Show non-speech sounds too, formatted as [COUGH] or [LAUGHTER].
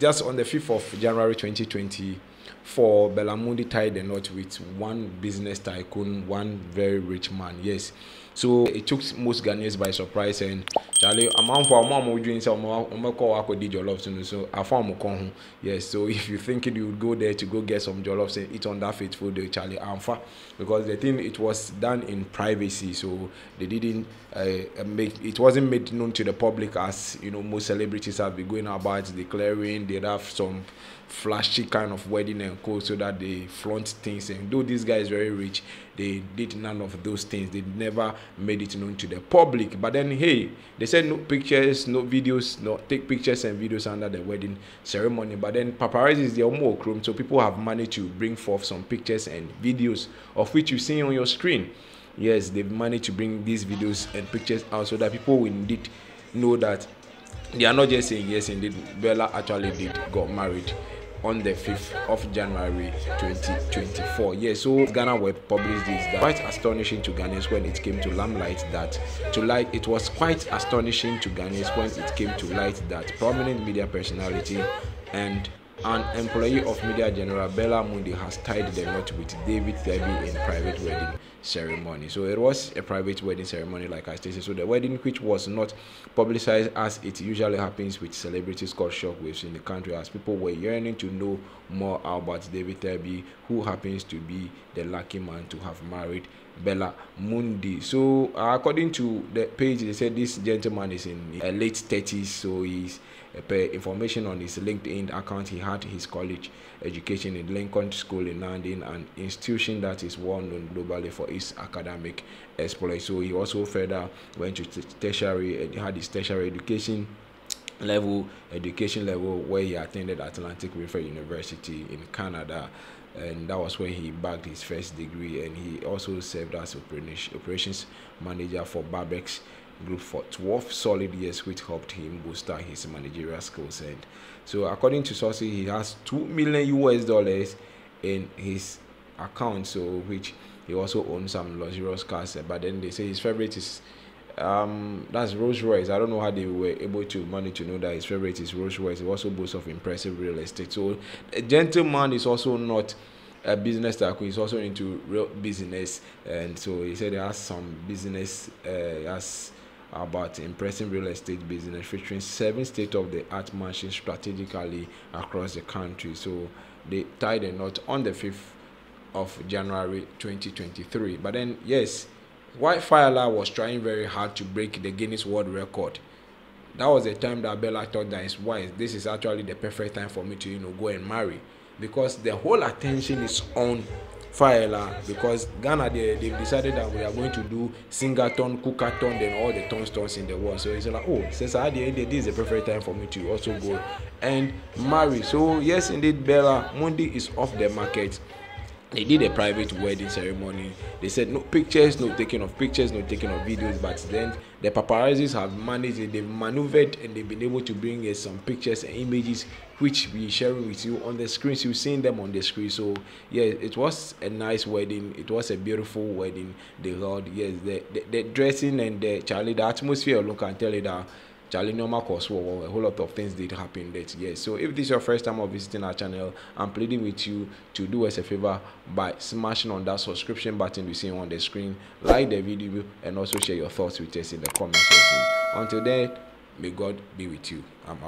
just on the 5th of January 2024, Berla Mundi tied the knot with one business tycoon, one very rich man. Yes. So it took most Ghanaians by surprise and Charlie, amount for a mom would drink some more did jollof soon. So I found home. Yes, so [LAUGHS] if you thinking you would go there to go get some jollof and eat on that faithful day, Charlie, I'm far because the thing it was done in privacy, so they didn't uh, make it wasn't made known to the public as you know most celebrities have been going about declaring they'd have some flashy kind of wedding and co so that they flaunt things. And though this guy is very rich they did none of those things. They never made it known to the public. But then hey they said no pictures no videos no take pictures and videos under the wedding ceremony. But then paparazzi is the more chrome so people have managed to bring forth some pictures and videos of which you see on your screen. Yes they've managed to bring these videos and pictures out so that people will indeed know that they are not just saying yes indeed bella actually did got married on the 5th of January 2024. Yes, so Ghana Web published this that quite astonishing to Ghanaians when it came to limelight that to light it was quite astonishing to Ghanaians when it came to light that prominent media personality and an employee of Media General Bella Mundi has tied the knot with David Thurby in private wedding ceremony. So it was a private wedding ceremony, like I stated. So the wedding, which was not publicized as it usually happens with celebrities called shockwaves in the country, as people were yearning to know more about David Tabi, who happens to be the lucky man to have married Berla Mundi. So uh, according to the page, they said this gentleman is in uh, late 30s, so he's uh, per information on his LinkedIn account, he had his college education in Lincoln School in London, an institution that is well known globally for its academic exploits. So he also further went to tertiary, uh, had his tertiary education level education level where he attended Atlantic River University in Canada and that was when he bagged his first degree and he also served as operations manager for Barbex group for 12 solid years which helped him boost his managerial skills. And so according to sources he has 2 million US dollars in his account so which he also owns some luxurious cars. But then they say his favorite is um, that's Rolls Royce. I don't know how they were able to manage to know that his favorite is Rolls Royce. He also boasts of impressive real estate. So, a gentleman is also not a business tycoon. He's also into real business, and so he said he has some business. Uh, has about impressive real estate business featuring seven state-of-the-art mansions strategically across the country. So they tied a knot on the 5th of January 2023. But then, yes, White Firela was trying very hard to break the Guinness World Record. That was the time that Bella thought that is why this is actually the perfect time for me to you know go and marry because the whole attention is on Firela because Ghana they they've decided that we are going to do singaton, cookathon, then all the turnstones in the world. So it's like oh since I did this is the perfect time for me to also go and marry. So yes indeed Bella Mundi is off the market they did a private wedding ceremony. They said no pictures no taking of pictures no taking of videos. But then the paparazzis have managed they've maneuvered and they've been able to bring us some pictures and images which we sharing with you on the screen. So you've seen them on the screen. So yeah it was a nice wedding. It was a beautiful wedding. They held yes the, the, the dressing and the charlie the atmosphere look can tell you that Charlie normal course well, a whole lot of things did happen that yes. So if this is your first time of visiting our channel, I'm pleading with you to do us a favor by smashing on that subscription button you see on the screen, like the video, and also share your thoughts with us in the comment section. Until then, may God be with you. I'm